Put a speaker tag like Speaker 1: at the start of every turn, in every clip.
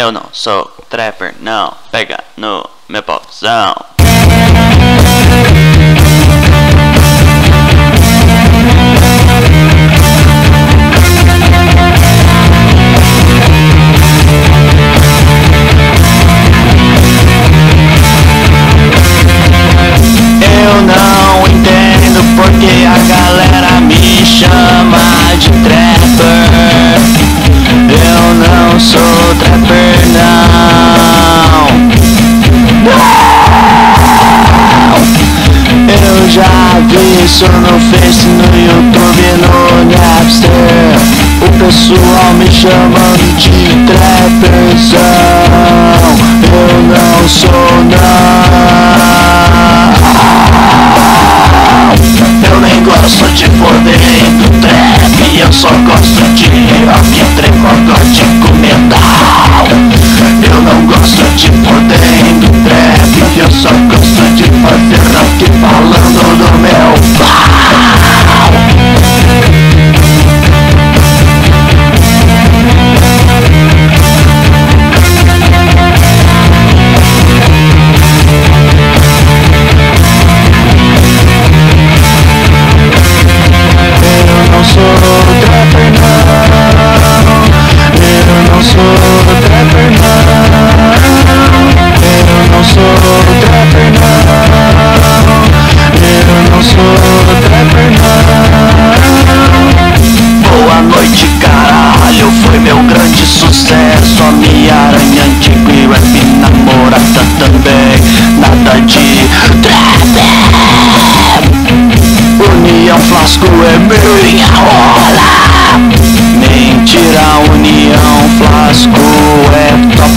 Speaker 1: Eu não sou trapper, não. Pega no meu pauzão. No Face, no YouTube, no Napster O pessoal me chamando de trapperzão Eu não sou não sucesso A minha aranha antigo e rap namorada também. Nada de trapper União Flasco é minha rola Mentira, União Flasco é top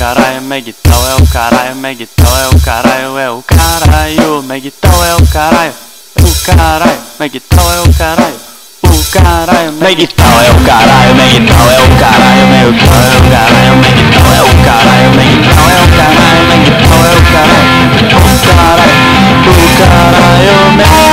Speaker 1: caralho, Megtal é o caralho, Megtal é o caralho, é o caralho, Megtal é o caralho, é o caralho, Megtal é o caralho, o caralho, Megtal é o caralho, Megtal é o caralho, Megtal é o caralho, Megtal é o caralho, Megtal é o caralho, Megtal é o caralho, o caralho, o caralho, Megtal